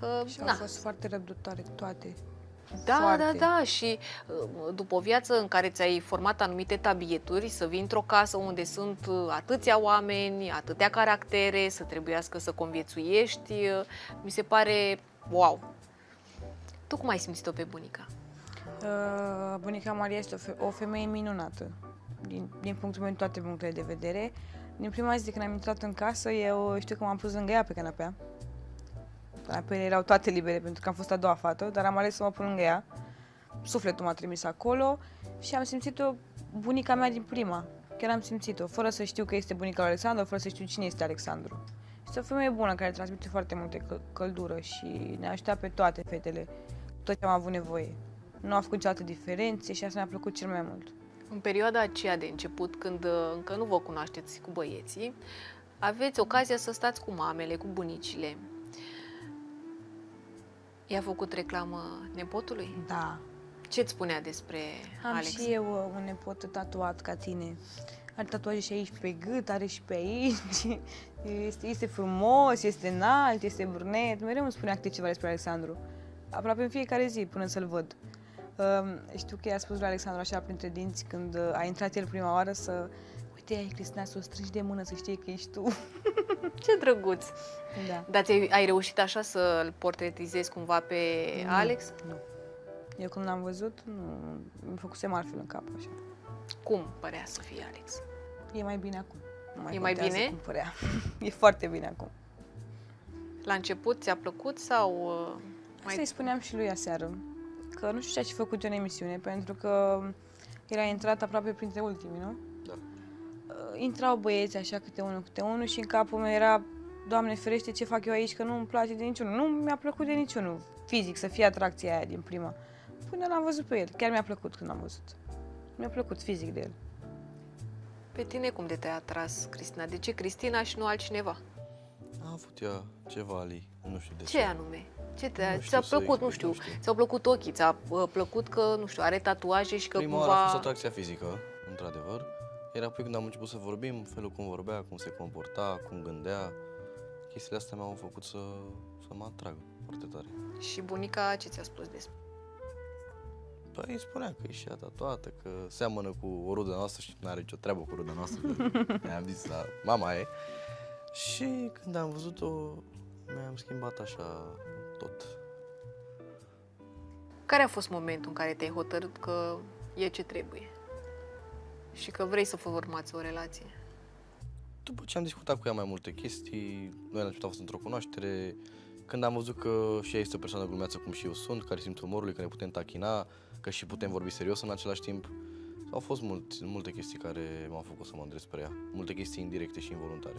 Că, Și au na, fost foarte răbdătoare toate. Da, Foarte. da, da. Și uh, după o viață în care ți-ai format anumite tabieturi, să vii într-o casă unde sunt uh, atâția oameni, atâtea caractere, să trebuiască să conviețuiești, uh, mi se pare wow. Tu cum ai simțit-o pe bunica? Uh, bunica Maria este o, fe- o femeie minunată, din, din punctul meu, din toate punctele de vedere. Din prima zi de când am intrat în casă, eu știu că m-am pus lângă ea pe canapea. Canapeele erau toate libere pentru că am fost a doua fată, dar am ales să mă pun lângă ea. Sufletul m-a trimis acolo și am simțit-o bunica mea din prima. Chiar am simțit-o, fără să știu că este bunica lui Alexandru, fără să știu cine este Alexandru. Este o femeie bună care transmite foarte multe căl- căldură și ne ajută pe toate fetele, tot ce am avut nevoie. Nu a făcut niciodată diferențe și asta mi-a plăcut cel mai mult. În perioada aceea de început, când uh, încă nu vă cunoașteți cu băieții, aveți ocazia să stați cu mamele, cu bunicile. I-a făcut reclamă nepotului? Da. Ce-ți spunea despre Am Alex? și eu uh, un nepot tatuat ca tine. Are tatuaje și aici pe gât, are și pe aici. Este, este frumos, este înalt, este brunet. Mereu îmi spunea câte ceva despre Alexandru. Aproape în fiecare zi, până să-l văd. Um, știu că i-a spus lui Alexandru așa printre dinți când uh, a intrat el prima oară să... Uite, ai Cristina, să o strângi de mână să știe că ești tu. Ce drăguț! da. Dar ți-ai, ai reușit așa să-l portretizezi cumva pe Nu. Alex? Nu. Eu când l-am văzut, nu, mi-a făcusem altfel în cap, așa. Cum părea să fie Alex? E mai bine acum. Nu E mai contează bine? Cum părea. e foarte bine acum. La început ți-a plăcut sau... uh, Asta Mai... îi spuneam și lui aseară, că nu știu ce a și făcut eu în emisiune, pentru că el a intrat aproape printre ultimii, nu? Da. Uh, Intrau băieți așa câte unul, câte unul și în capul meu era, Doamne ferește, ce fac eu aici, că nu îmi place de niciunul. Nu mi-a plăcut de niciunul, fizic, să fie atracția aia din prima. Până l-am văzut pe el, chiar mi-a plăcut când l-am văzut. Mi-a plăcut fizic de el. Pe tine cum de te-a atras Cristina? De ce Cristina și nu altcineva? A avut ea ceva, Ali, nu știu de Ce anume? Ce te, Nu știu ți-a să plăcut, nu explic, știu, nu știu. ți-au plăcut ochii, ți-a uh, plăcut că, nu știu, are tatuaje și că Prima cumva... oară a fost atracția fizică, într-adevăr. Iar apoi când am început să vorbim, felul cum vorbea, cum se comporta, cum gândea, chestiile astea m-au făcut să, să mă atragă foarte tare. Și bunica ce ți-a spus despre? Păi îi spunea că e și ea tatuată, că seamănă cu o rudă noastră și nu are nicio treabă cu ruda noastră. că Ne-am zis la mama e. Și când am văzut-o, mi-am schimbat așa tot. Care a fost momentul în care te-ai hotărât că e ce trebuie? Și că vrei să formați o relație? După ce am discutat cu ea mai multe chestii, noi la început am fost într-o cunoaștere, când am văzut că și ea este o persoană glumeață cum și eu sunt, care simt umorului, că ne putem tachina, că și putem vorbi serios în același timp, au fost mult, multe chestii care m-au făcut să mă îndresc spre ea. Multe chestii indirecte și involuntare.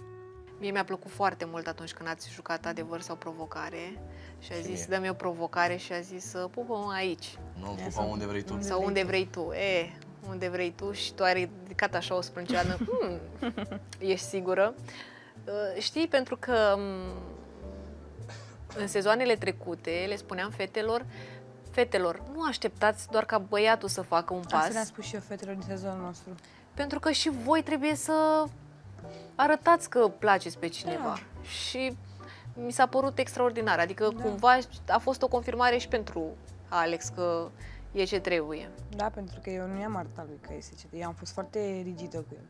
Mie mi-a plăcut foarte mult atunci când ați jucat adevăr sau provocare și a Și zis, mie. dă-mi o provocare și a zis, pupă-mă aici. Nu, Ia pupa sau- unde vrei tu. unde Sau vrei unde tu. vrei tu. E, unde vrei tu și tu ai ridicat așa o sprânceană. Hmm, ești sigură? Uh, Știi, pentru că mm, în sezoanele trecute le spuneam fetelor, fetelor, nu așteptați doar ca băiatul să facă un Asta pas, le-am spus și eu fetelor din sezonul nostru. pentru că și voi trebuie să arătați că placeți pe cineva. Da. Și mi s-a părut extraordinar. Adică Da. cumva a fost o confirmare și pentru Alex că e ce trebuie. Da, pentru că eu nu i-am arătat lui că este ce... Eu am fost foarte rigidă cu el.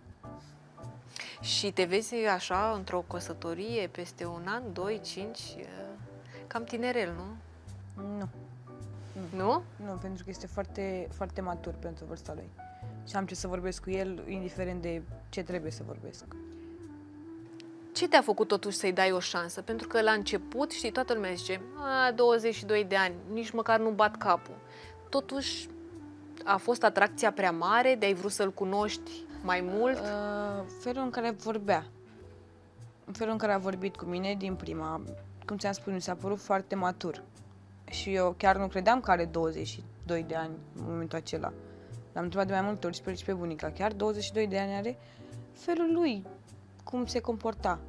Și te vezi așa într-o căsătorie peste un an, doi, cinci, e, cam tinerel, nu? Nu. Nu? Nu, pentru că este foarte, foarte matur pentru vârsta lui. Și am ce să vorbesc cu el, indiferent de ce trebuie să vorbesc. Ce te-a făcut totuși să-i dai o șansă? Pentru că la început, știi, toată lumea zice, a, 22 de ani, nici măcar nu bat capul. Totuși, a fost atracția prea mare, de ai vrut să-l cunoști mai mult? Uh, felul în care vorbea, în felul în care a vorbit cu mine din prima, cum ți-am spus, mi s-a părut foarte matur. Și eu chiar nu credeam că are 22 de ani în momentul acela. L-am întrebat de mai multe ori și pe, și pe bunica. Chiar 22 de ani are felul lui, cum se comporta.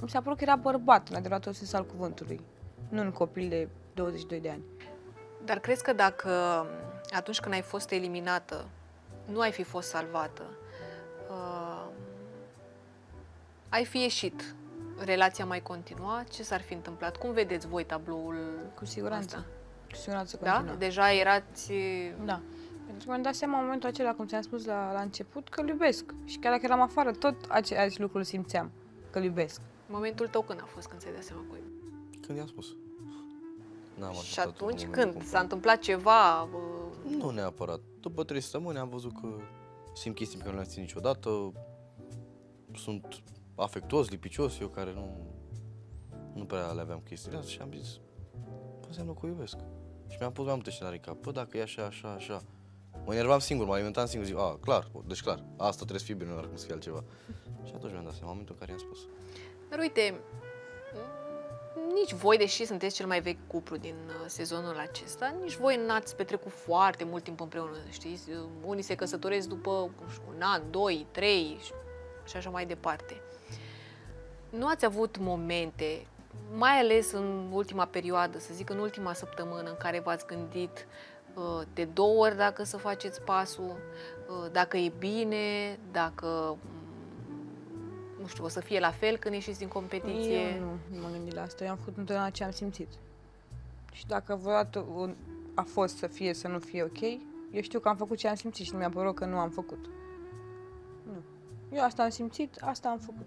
Mi s-a părut că era bărbat, în adevăratul sens al cuvântului. Nu un copil de 22 de ani. Dar crezi că dacă atunci când ai fost eliminată, nu ai fi fost salvată, uh, ai fi ieșit relația mai continua? Ce s-ar fi întâmplat? Cum vedeți voi tabloul Cu siguranță. ăsta? Cu siguranță Da? continuă. Deja erați... Da. Pentru că mi-am dat seama în momentul acela, cum ți-am spus la, la început, că îl iubesc. Și chiar dacă eram afară, tot același lucru îl simțeam, că îl iubesc. Momentul tău când a fost când ți-ai dat seama cu el? Când i-am spus. N-am Și așteptat un atunci moment când? cum- S-a întâmplat ceva? bă, Nu neapărat. După trei săptămâni am văzut că simt chestii pe care nu le-am simțit niciodată. Sunt afectuos, lipicios, eu care nu, nu prea le aveam chestiile astea și am zis, "Bă, înseamnă că o iubesc. Și mi-am pus mai multe scenarii în cap. Bă, dacă e așa, așa, așa. Mă enervam singur, mă alimentam singur, zic, a, clar, deci clar, asta trebuie să fie bine, nu ar cum să fie altceva. Și atunci mi-am dat seama, în momentul în care i-am spus. Dar uite, nici voi, deși sunteți cel mai vechi cuplu din uh, sezonul acesta, nici voi n-ați petrecut foarte mult timp împreună, știți? Uh, Unii se căsătoresc după nu știu, un an, doi, trei și- și așa mai departe. Nu ați avut momente, mai ales în ultima perioadă, să zic în ultima săptămână, în care v-ați gândit uh, de două ori dacă să faceți pasul, uh, dacă e bine, dacă nu știu, o să fie la fel când ieșiți din competiție. Eu nu, nu m-am gândit la asta. Eu am făcut întotdeauna ce am simțit. Și dacă vreodată un- a fost să fie, să nu fie ok, eu știu că am făcut ce am simțit și nu mi-a părut că nu am făcut. Nu. Eu asta am simțit, asta am făcut.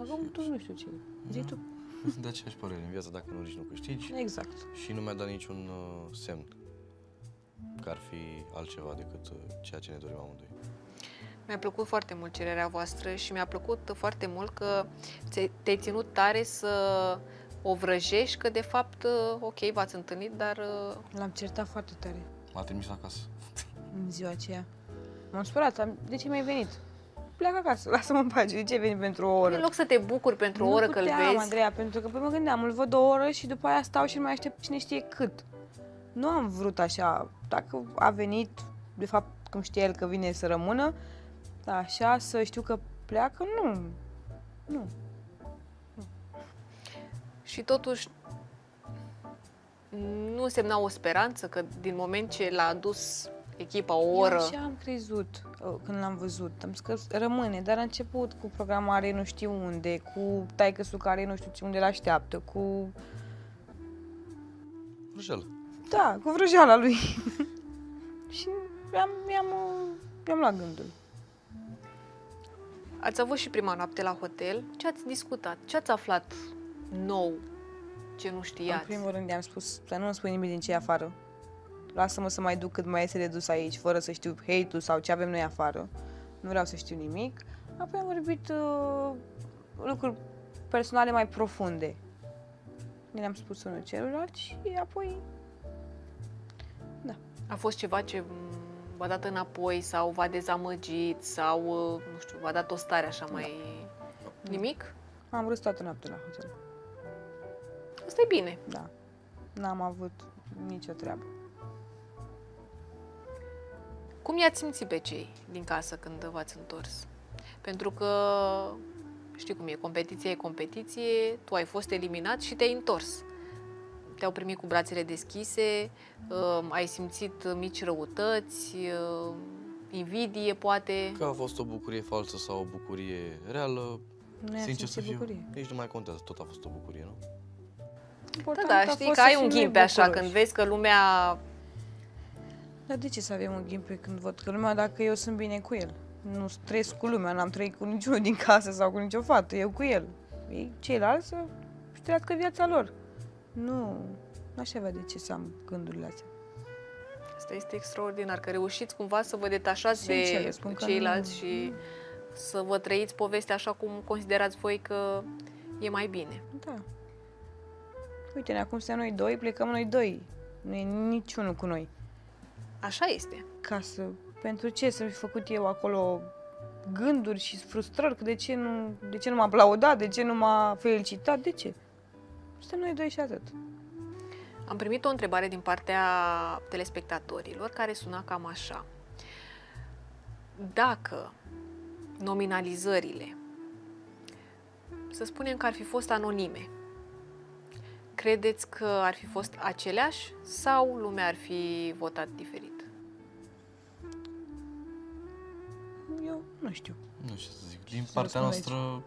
Acum tu nu știu ce e. Zi tu. De aceeași părere în viață, dacă nu riști, nu câștigi. Exact. Și nu mi-a dat niciun uh, semn că ar fi altceva decât uh, ceea ce ne dorim amândoi. Mi-a plăcut foarte mult cererea voastră și mi-a plăcut foarte mult că ți- te-ai ținut tare să o vrăjești, că de fapt, ok, v-ați întâlnit, dar uh, L-am certat foarte tare M-a trimis acasă. în ziua aceea. M-am supărat. Am... De ce mi-ai venit? Pleacă acasă, lasă-mă în pace. De ce ai venit pentru o oră? în loc să te bucuri pentru o oră nu că îl puteam, vezi, Andreea, pentru că păi mă gândeam, îl văd o oră și după aia stau și nu mai aștept cine știe cât. Nu am vrut așa. Dacă a venit, de fapt, cum știe el că vine să rămână, da, așa, să știu că pleacă, nu. Nu. și totuși nu semna o speranță că din moment ce l-a adus echipa o oră, Eu așa am crezut uh, când l-am văzut. Am zis că rămâne, dar a început cu programare nu știu unde, cu taică care nu știu ce unde l-așteaptă, cu... Vrăjeală. Da, cu vrăjeala lui. și mi-am, mi-am, uh, mi-am luat gândul. Ați avut și prima noapte la hotel, ce ați discutat? Ce ați aflat nou ce nu În știați? primul rând i-am spus să nu îmi spui nimic din ce e afară. Lasă-mă să mai duc cât mai este de dus aici, fără să știu hate-ul sau ce avem noi afară. Nu vreau să știu nimic. Apoi am vorbit uh, lucruri personale mai profunde. Ne le-am spus unul celuilalt și apoi... A fost ceva ce m, v-a dat înapoi sau v-a dezamăgit sau, uh, nu știu, v-a dat o stare așa mai... Nimic? Am râs toată noaptea la hotel. Asta e bine. Da. N-am avut nicio treabă. Cum i-ați simțit pe cei din casă când v-ați întors? Pentru că știi cum e, competiție e competiție, tu ai fost eliminat și te-ai întors. Te-au primit cu brațele deschise, uh, ai simțit mici răutăți, uh, invidie poate. Că a fost o bucurie falsă sau o bucurie reală, Nu i-a sincer să simțit fiu, bucurie. nici nu mai contează, tot a fost o bucurie, nu? Da, Important da, a știi fost că să ai fim un noi ghimpe așa, bucuroși. când vezi că lumea Dar de ce să avem un ghimpe când văd că lumea, dacă eu sunt bine cu el? Nu trăiesc cu lumea, n-am trăit cu niciunul din casă sau cu nicio fată, eu cu el. Ei, ceilalți să își trăiască viața lor. Nu, n-aș avea de ce să am gândurile astea. Asta este extraordinar, că reușiți cumva să vă detașați Sincer, de spun că ceilalți nu- și să vă trăiți povestea așa cum considerați voi că e mai bine. Da. Uite-ne, acum suntem noi doi, plecăm noi doi. Nu e niciunul cu noi. Așa este. Ca să... Pentru ce să fi făcut eu acolo gânduri și frustrări? Că de ce nu, de ce nu m-a aplaudat? De ce nu m-a felicitat? De ce? Suntem noi doi și atât. Am primit o întrebare din partea telespectatorilor care suna cam așa. Dacă nominalizările, să spunem că ar fi fost anonime, credeți că ar fi fost aceleași sau lumea ar fi votat diferit? Eu nu știu. Nu știu să zic. Din Să partea răspund aici. noastră,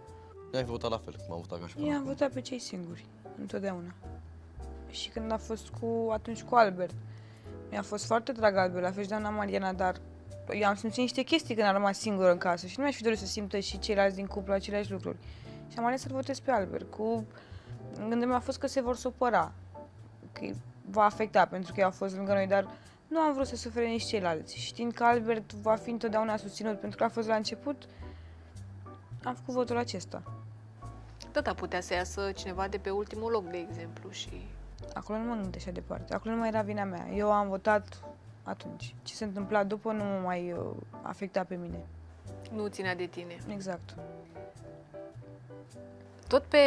Ne-am fi votat la fel, cum am votat ca și până Eu am acum. votat pe cei singuri, întotdeauna. Și când a fost cu, atunci cu Albert, mi-a fost foarte drag Albert, la fel și doamna Mariana, dar eu am simțit niște chestii când am rămas singură în casă și nu mi-aș fi dorit să simtă și ceilalți din cuplu aceleași lucruri. Și am ales să-l votez pe Albert, cu... Gândul meu a fost că se vor supăra, că îi va afecta pentru că ei au fost lângă noi, dar nu am vrut să sufere nici ceilalți. Știind că Albert va fi întotdeauna susținut pentru că a fost la început, am făcut votul acesta. Tot a putea să iasă cineva de pe ultimul loc, de exemplu, și Acolo nu mă gândesc așa departe. Acolo nu mai era vina mea. Eu am votat atunci. Ce se întâmpla după nu mă mai uh, afecta pe mine. nu ținea de tine. Exact. Tot pe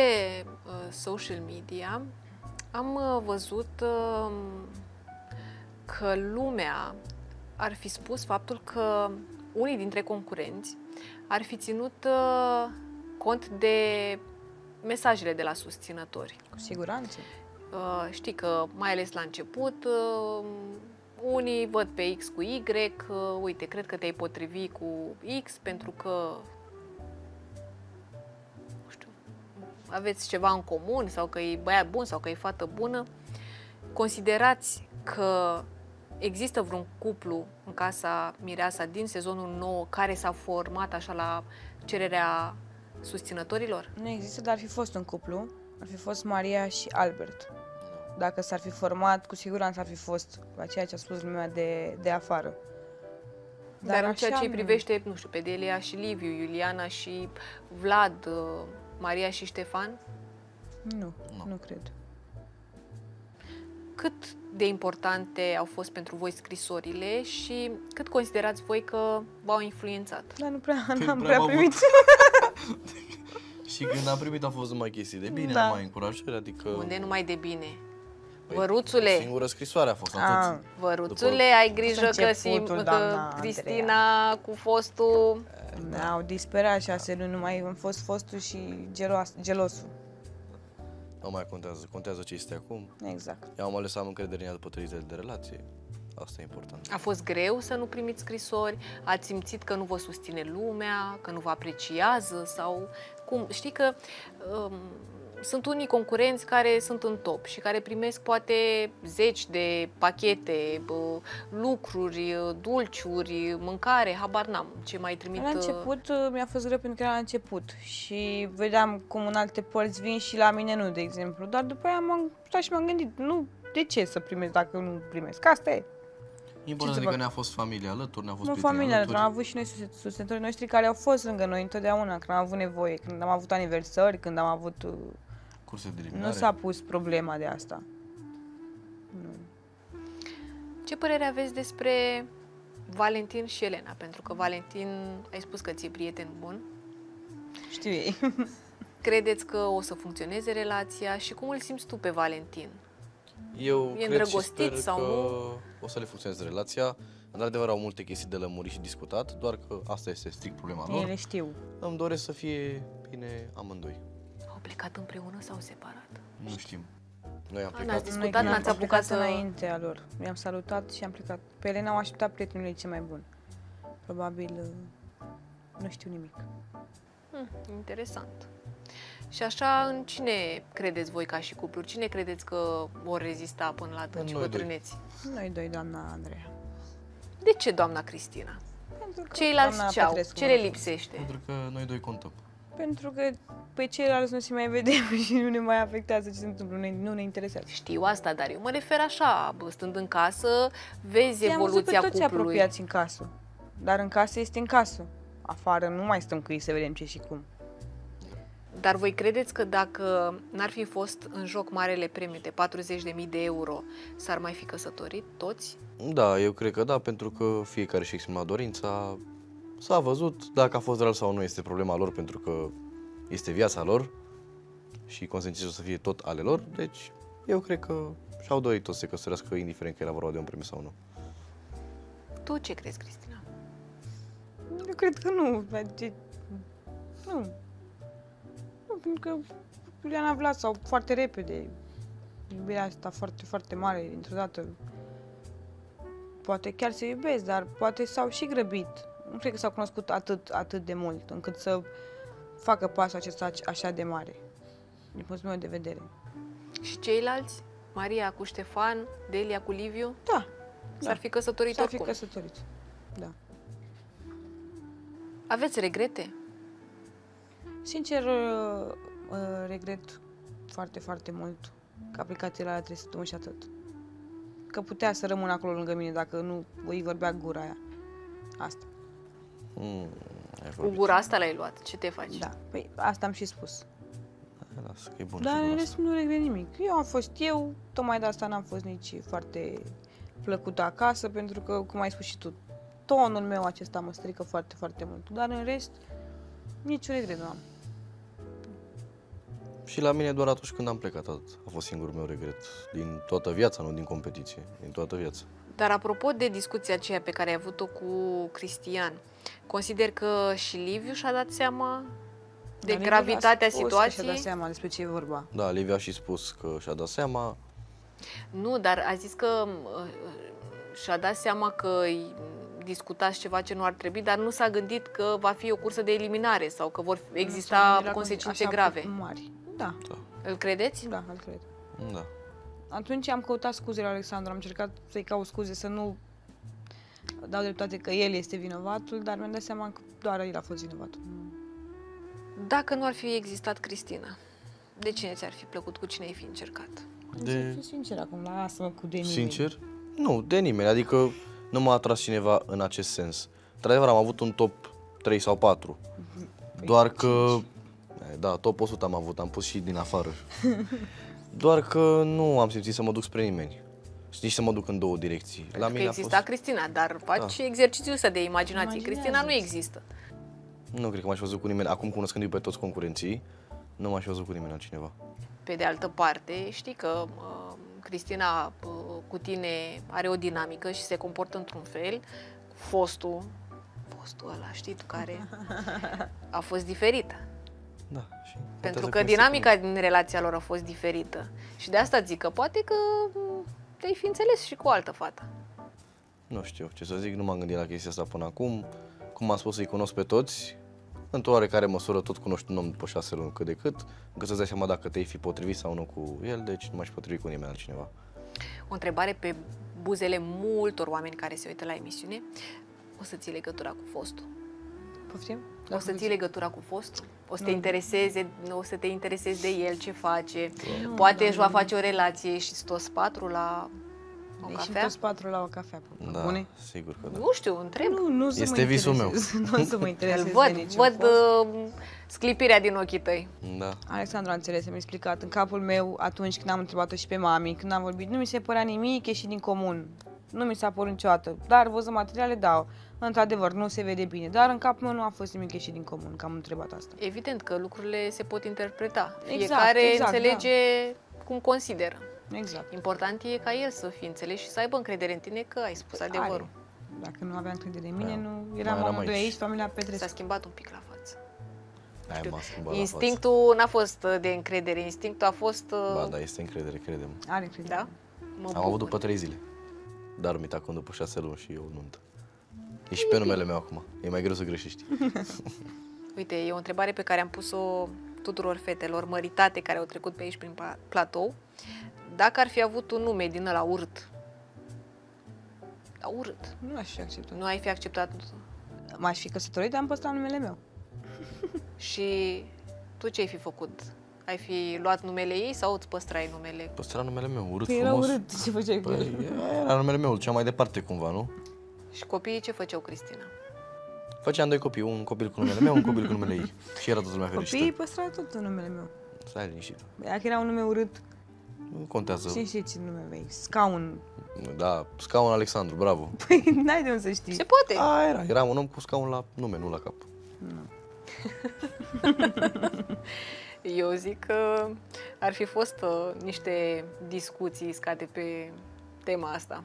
uh, social media am uh, văzut uh, că lumea ar fi spus faptul că unii dintre concurenți ar fi ținut uh, cont de mesajele de la susținători. Cu siguranță. Uh, știi că, mai ales la început, uh, unii văd pe X cu Y, uh, uite, cred că te-ai potrivi cu X pentru că, nu știu, aveți ceva în comun sau că e băiat bun sau că e fată bună. Considerați că există vreun cuplu în casa Mireasa din sezonul nou care s-a format așa la cererea susținătorilor? Nu există, dar ar fi fost un cuplu. Ar fi fost Maria și Albert. Dacă s-ar fi format, cu siguranță ar fi fost la ceea ce a spus lumea de, de afară. Dar, Dar în ceea așa ce îi nu. privește, nu știu, pe Delia și Liviu, Iuliana și Vlad, uh, Maria și Ștefan, Nu, Nu. nu cred. cât de importante au fost pentru voi scrisorile și cât considerați voi că v-au influențat? Dar nu prea, Păi, n-am prea prea am primit. Și când am primit a fost numai chestii de bine, Da. numai încurajări, adică... Unde numai de bine? Păi, Văruțule, Singură scrisoare a fost Ah, atât. văruțule, După- ai grijă că, începutul, sim, doamna că Cristina cu fostul... Ne-au disperat șase luni, numai am fost fostul și gelos, gelosul. Nu mai contează, contează ce este acum. Exact. Eu am ales să am încredere în ea după 30 de ani de relație. Asta e important. A fost greu să nu primiți scrisori? Ați simțit că nu vă susține lumea, că nu vă apreciază sau cum? Știi că um, sunt unii concurenți care sunt în top și care primesc poate zeci de pachete, bă, lucruri, dulciuri, mâncare, habar n-am ce mai trimit. La uh, început uh, mi-a fost greu pentru că era la început și vedeam cum în alte părți vin și la mine nu, de exemplu. Dar după aia m-am stat și m-am gândit, nu, de ce să primesc dacă nu primesc? Asta e. Important să e că fac? ne-a fost familia alături, ne-a fost Nu prieteni familia, alături. am avut și noi sus- susținătorii noștri care au fost lângă noi întotdeauna, când am avut nevoie, când am avut aniversări, când am avut... uh, Curse de Nu eliminare. s-a pus problema de asta. Ce părere aveți despre Valentin și Elena? Pentru că Valentin, ai spus că ți-e prieten bun. Știu ei. Credeți că o să funcționeze relația și cum îl simți tu pe Valentin? Eu E cred și îndrăgostit sper sau că nu? o să le funcționeze relația. Într-adevăr au multe chestii de lămurit și discutat, doar că asta este strict problema lor. Ele știu. Îmi doresc să fie bine amândoi. Au plecat împreună sau separat? Nu știm. Noi am A, n-ați plecat. discutat, Noi n-ați am apucat plecat să- înainte a lor. I-am salutat și am plecat. Pe Elena au așteptat prietenul ei cel mai bun. Probabil uh, nu știu nimic. Hmm, interesant. Și așa, în cine credeți voi ca și cuplu? Cine credeți că vor rezista până la atunci Noi doi. bătrâneți? Noi doi, doamna Andreea. De ce, doamna Cristina? Pentru că Ceilalți doamna ce au? Petrescu Ce mă le rog. lipsește? Pentru că noi doi contăm. Pentru că pe ceilalți nu se mai vedem și nu ne mai afectează ce se întâmplă, nu ne, nu ne interesează. Știu asta, dar eu mă refer așa, bă, stând în casă, vezi Ți-am văzut pe evoluția toți cuplului. apropiați în casă. Dar în casă este în casă. Afară nu mai stăm cu ei să vedem ce și cum. Dar voi credeți că dacă n-ar fi fost în joc marele premiu de 40.000 de euro, s-ar mai fi căsătorit toți? Da, eu cred că da, pentru că fiecare și exprima dorința. S-a văzut, dacă a fost real sau nu este problema lor, pentru că este viața lor și consecințele o să fie tot ale lor, deci eu cred că și-au dorit tot să se căsătorească, indiferent că era vorba de un premiu sau nu. Tu ce crezi, Cristina? Eu cred că nu. De... Nu. Nu, pentru că Iuliana Vlad sau foarte repede. Iubirea asta foarte, foarte mare, dintr-o dată. Poate chiar se iubesc, dar poate s-au și grăbit. Nu cred că s-au cunoscut atât, atât de mult, încât să facă pasul acesta așa de mare. Din punctul meu de vedere. Și ceilalți? Maria cu Ștefan, Delia cu Liviu? Da, S-ar fi căsătorit s-ar fi oricum. căsătorit. Da. Aveți regrete? Sincer, uh, uh, regret foarte, foarte mult că a plecat el la trei și atât. Că putea să rămână acolo lângă mine dacă nu îi vorbea gura aia. Asta. Mm, ai Cu vorbit. gura asta l-ai luat. Ce te faci? Da. Păi asta am și spus. Hai, Lasă, că e bun Dar și în gura rest asta. nu regret nimic. Eu am fost eu, tocmai de asta n-am fost nici foarte plăcută acasă, pentru că, cum ai spus și tu, tonul meu acesta mă strică foarte, foarte mult. Dar în rest, niciun regret nu am. Și la mine doar atunci când am plecat, atât. A fost singurul meu regret. Din toată viața, nu din competiție. Din toată viața. Dar apropo de discuția aceea pe care ai avut-o cu Cristian, consider că și Liviu și-a dat seama de Dar gravitatea el a spus că Și-a dat situației? seama despre ce e vorba. Da, Livia a și spus că și-a dat seama. Nu, dar a zis că uh, și-a dat seama că îi discutați ceva ce nu ar trebui, dar nu s-a gândit că va fi o cursă de eliminare sau că vor Nu exista s-a gândit la consecințe așa grave. Mari. Da, Îl credeți? da, îl cred. Da. Atunci am căutat scuze la Alexandru, am încercat să-i caut scuze, să nu dau dreptate că el este vinovatul, dar mi-am dat seama că doar el a fost vinovatul. Nu. Dacă nu ar fi existat Cristina, de cine ți-ar fi plăcut? Cu cine ai fi încercat? De- Să fiu sincer acum, lasă-mă cu de nimeni. Sincer? Nu, de nimeni. Adică nu m-a atras cineva în acest sens. Într-adevăr, am avut un top 3 sau 4. Doar că... Da, top 100 am avut, am pus și din afară. Doar că nu am simțit să mă duc spre nimeni. Și nici să mă duc în două direcții. La Pentru că mine a exista fost... Cristina, dar faci Da. și exercițiul ăsta de imaginație. Imaginează-ți. Cristina nu există. Nu cred că m-aș fi văzut cu nimeni. Acum cunoscându-i pe toți concurenții, nu m-aș fi văzut cu nimeni altcineva. Pe de altă parte, știi că uh, Cristina uh, cu tine are o dinamică și se comportă într-un fel. Fostul, fostul ăla, știi tu care a fost diferită. Da. Și Pentru contează că cum este dinamica din relația lor a fost diferită. Și de asta zic că poate că mm, te-ai fi înțeles și cu o altă fată. Nu știu ce să zic, nu m-am gândit la chestia asta până acum. Cum am spus, îi cunosc pe toți. Într-o oarecare măsură tot cunoști un om după șase luni cât de cât, încât să-ți dai seama dacă te-ai fi potrivit sau nu cu el, deci nu m-aș potrivi cu nimeni altcineva. O întrebare pe buzele multor oameni care se uită la emisiune. O să ții legătura cu fostul. Poftim? O să ții legătura cu fostul? O să te intereseze, o să te interesezi de el, ce face? Poate își va face o relație și toți patru la o Ieșim cafea? toți patru la o cafea. pe Da, Bune? sigur că da. Nu știu, întreb. Nu, nu să Este mă visul interesez. nu o să mă Îl interesez văd, de niciun văd fost. uh, sclipirea din ochii tăi. Da. Alexandru a înțeles, mi-a explicat. În capul meu, atunci când am întrebat-o și pe mami, când am vorbit, nu mi se părea nimic ieșit din comun. Nu mi s-a părut niciodată. Dar văzând materiale, da, într-adevăr, nu se vede bine. Dar în capul meu nu a fost nimic ieșit din comun, că am întrebat asta. Evident că lucrurile se pot interpreta. Exact, Fiecare exact, înțelege cum consideră. Exact. Important e ca el să fie înțeles și să aibă încredere în tine că ai spus adevărul. Are. Dacă nu avea încredere în mine, Da. nu Mai eram eram amândoi aici. aici, familia S-a Petrescu. schimbat un pic la față. Aia m-a schimbat la Instinctul n-a fost uh, de încredere, instinctul a fost... uh, față. Ba, da, este încredere, credem. Are încredere. da? Mă Am avut bucur. după trei zile. Dar mi acum după șase luni și eu nuntă. E și pe numele meu acum. E mai greu să greșești. Uite, e o întrebare pe care am pus-o tuturor fetelor măritate care au trecut pe aici prin pla- platou. Dacă ar fi avut un nume din ăla urât, da, urât, Nu aș fi acceptat. nu ai fi acceptat M-aș fi căsătorit, dar am păstrat numele meu. și tu ce ai fi făcut? Ai fi luat numele ei sau îți păstrai numele? Păstra numele meu, urât Păi era frumos. urât ce făceai cu Păi, el. era numele meu, cea mai departe cumva, nu? Și copiii ce făceau, Cristina? Făceam doi copii, un copil cu numele meu, un copil cu numele ei. Și era toată lumea Copiii fericită. păstrau tot numele meu. Stai liniștit. Dacă era un nume urât, Nu contează. știi și ce nume vei? Scaun. Da, scaun Alexandru, bravo. Păi n-ai de unde să știi. Se poate! A, era. Era un om cu scaun la nume, nu la cap. Eu zic că ar fi fost uh, niște discuții scate pe tema asta.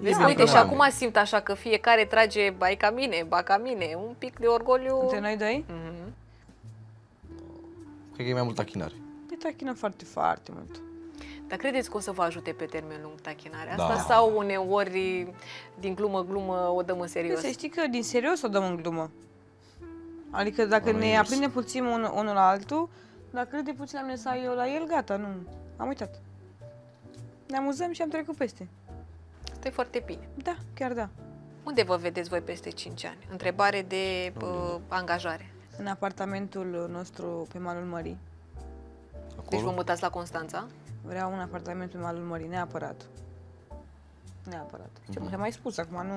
Vezi că, Da, uite, și probabil. acum simt așa că fiecare trage bai ca mine, ba ca mine, un pic de orgoliu. Între noi doi? Mhm. Cred că e mai mult tachinare. Ne tachinăm foarte, foarte mult. Dar credeți că o să vă ajute pe termen lung tachinarea Da. asta sau uneori din glumă glumă o dăm în serios? Să știi că din serios o dăm în glumă. Adică dacă Oamenii ne mers. aprindem puțin unul, unul la altul, dacă râde puțin la mine sau eu la el, gata, nu. Am uitat. Ne amuzăm și am trecut peste. Asta e foarte bine. Da, chiar da. Unde vă vedeți voi peste 5 ani? Întrebare de uh, angajare. În apartamentul nostru pe malul mării. Deci vă Acolo? mutați la Constanța? Vreau un apartament pe malul mării, neapărat. Neapărat. Știu, mm-hmm. mai spus acum, nu.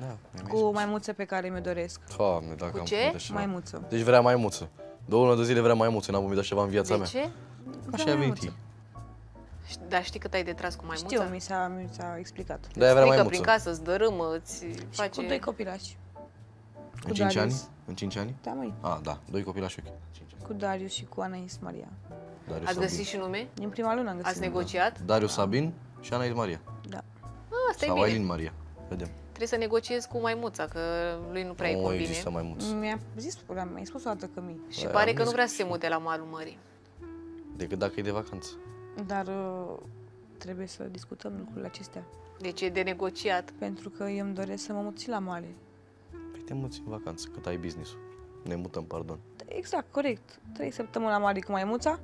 Da, mi-ai Cu maimuță pe care mi-o doresc. Doamne, dacă Cu am ce? făcut așa. Maimuță. Deci vrea maimuță. Două luni de zile vrea maimuță, n-am vorbit așa ceva în viața De mea. ce? Așa Vreau a venit maimuță. ei. Ș- Dar știi cât ai de tras cu maimuța? Știu, mi s-a, mi s-a explicat. De-aia vrea Strică maimuță. prin casă, îți dărâmă, îți Și face... cu doi copilași. În cu 5 Darius. ani? În 5 ani? Da, măi. A, da, doi copilași ok. Cinci ani. Cu Darius și cu Anais Maria. Darius Ați Sabin. găsit și nume? Din prima lună am găsit. Ați negociat? Darius Sabin și Anais Maria. Da. Ah, asta Sau e bine. Ailin Maria. Vedem. Trebuie să negociezi cu maimuța, că lui nu prea îi Nu convine. există maimuță. Mi-a zis, mi-a spus o dată că mi. Și Bă, pare am că nu zis vrea că să se mute la malul mării. Decât dacă e de vacanță. Dar uh, trebuie să discutăm lucrurile acestea. Deci e de negociat. Pentru că eu îmi doresc să mă mut și la mare. Păi te muți în vacanță, cât ai business-ul. Ne mutăm, pardon. Exact, corect. Trei săptămâni la mare cu maimuța.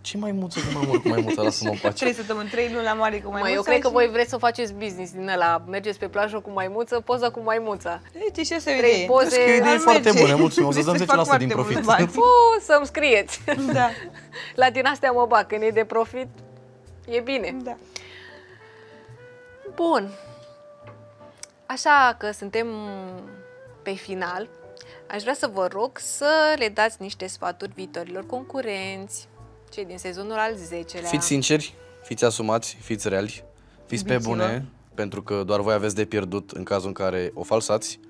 Ce maimuță că mă mor cu maimuța, lasă-mă în pace. Trei săptămâni, trei luni la mare cu maimuța. Mă, eu cred că și- voi vreți să faceți business din ăla. Mergeți pe plajă cu maimuță, poza cu maimuța. Deci și asta e o Trei idee. poze. Vezi că e o idee Ar foarte merge. bună, mulțumim. O să dăm Se fac 10% foarte din mulți profit. bani. Fu, să-mi scrieți. Da, La din astea mă bag, când e de profit, e bine. da. Bun. Așa că suntem pe final, aș vrea să vă rog să le dați niște sfaturi viitorilor concurenți, cei din sezonul al 10-lea. Fiți sinceri, fiți asumați, fiți reali, fiți pe Iubiți-vă. bune, pentru că doar voi aveți de pierdut în cazul în care o falsați.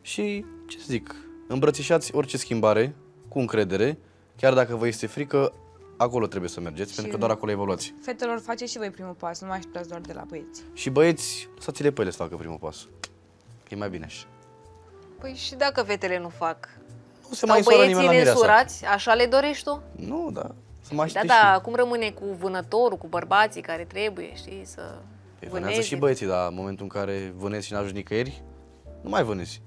Și, ce să zic, îmbrățișați orice schimbare cu încredere, chiar dacă vă este frică, acolo trebuie să mergeți, pentru că doar acolo evoluați. Fetelor, faceți și voi primul pas, nu mai așteptați doar de la băieți. Și băieți, lăsați-le pe ele să facă primul pas. Că e mai bine așa. Păi și dacă fetele nu fac? Nu se Sau mai însoară băieții nimeni la mireasa. nesurați? Așa le dorești tu? Nu, da. Să mai Da, știi da, și... cum rămâne cu vânătorul, cu bărbații care trebuie, știi, să Păi vânează vâneze? și băieții, dar în momentul în care vânezi și n-ajungi nicăieri, nu mai vânezi.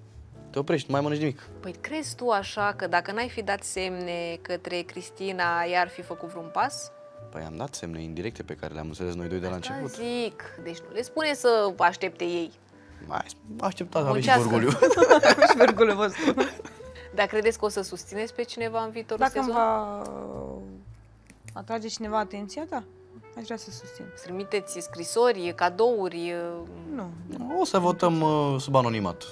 Te oprești, nu mai mănânci nimic. Păi crezi tu așa că dacă n-ai fi dat semne către Cristina, i-ar fi făcut vreun pas? Păi am dat semne indirecte pe care le-am înțeles noi doi de la Asta început. zic. Deci nu le spune să aștepte ei. Mai așteptat, aveți și Muncească. orgoliu. și vergulul vostru. Dar credeți că o să susțineți pe cineva în viitorul Dacă îmi sezon? va atrage cineva atenția, da, aș vrea să susțin. Să trimiteți scrisori, cadouri, Nu. o să votăm uh, sub anonimat.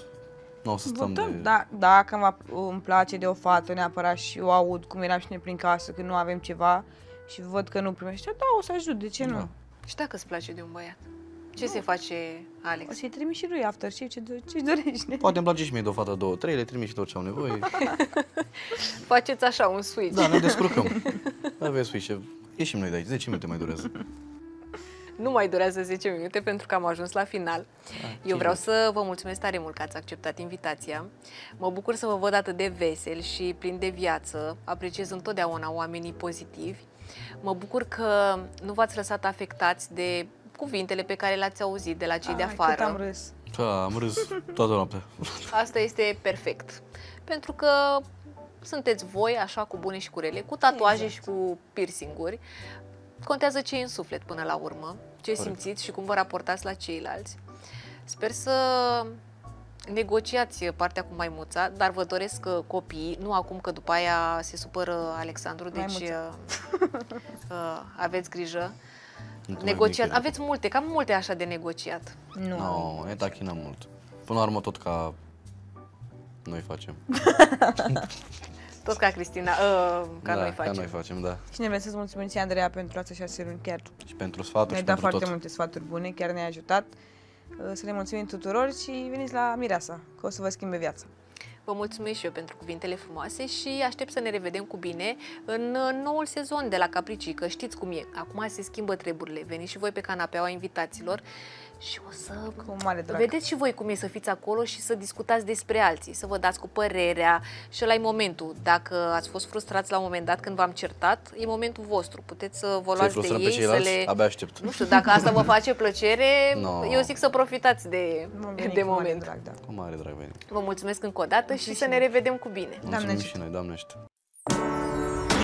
Nu o să stăm Votăm, de... da, dacă îmi, va- îmi place de o fată neapărat și o aud cum eram și noi prin casă, când nu avem ceva și văd că nu primește, da, o să ajut, de ce nu? Da. Și dacă îți place de un băiat? Ce se face, O Alex? să-i trimit și lui after și ce, ce dorește. Poate îmi place și mie de o fată, două, trei, le trimit și tot ce au nevoie. Faceți așa un switch. Da, ne descurcăm. Aveți switch. Ieșim noi de aici, 10 minute mai durează. Nu mai durează 10 minute pentru că am ajuns la final. Eu vreau să vă mulțumesc tare mult că ați acceptat invitația. Mă bucur să vă văd atât de vesel și plin de viață. Apreciez întotdeauna oamenii pozitivi. Mă bucur că nu v-ați lăsat afectați de cuvintele pe care le-ați auzit de la cei de Ai, afară. Cât am râs. Da, am râs toată noaptea. Asta este perfect. Pentru că sunteți voi, așa, cu bune și cu rele, cu tatuaje Exact. și cu piercinguri. Contează ce e în suflet până la urmă, ce Corect. simțiți și cum vă raportați la ceilalți. Sper să negociați partea cu maimuța, dar vă doresc uh, copii, nu acum că după aia se supără Alexandru, deci Maimuța. uh, uh, aveți grijă. Nu te mai Negociat, nicăieri. aveți multe, cam multe așa de negociat. Nu. Nu, no, ne tachinăm mult. Până la urmă tot ca noi facem. Tot ca Cristina, uh, ca da, noi facem. ca noi facem, da. Și ne vrem să-ți mulțumim ție, Andreea, pentru astea șase luni, chiar Și pentru sfaturi ne-ai și dat pentru foarte tot. multe sfaturi bune, chiar ne-ai ajutat. Uh, Să le mulțumim tuturor și veniți la Mireasa, că o să vă schimbe viața. Vă mulțumesc și eu pentru cuvintele frumoase și aștept să ne revedem cu bine în uh, noul sezon de la Capricică. Știți cum e, acum se schimbă treburile. Veniți și voi pe canapeaua invitaților și o să... Cu mare drag. Vedeți și voi cum e să fiți acolo și să discutați despre alții, să vă dați cu părerea și ăla e momentul. Dacă ați fost frustrați la un moment dat când v-am certat, e momentul vostru. Puteți să vă Să-i luați de frustrăm pe ei, să ceilalți? le... Abia aștept. Nu știu, dacă asta vă face plăcere, No. eu zic să profitați de, Vom veni de cu mare moment. drag, da. Cu mare drag venim. Vă mulțumesc încă o dată și să ne revedem cu bine. Mulțumim ajută. și noi, Doamne ajută.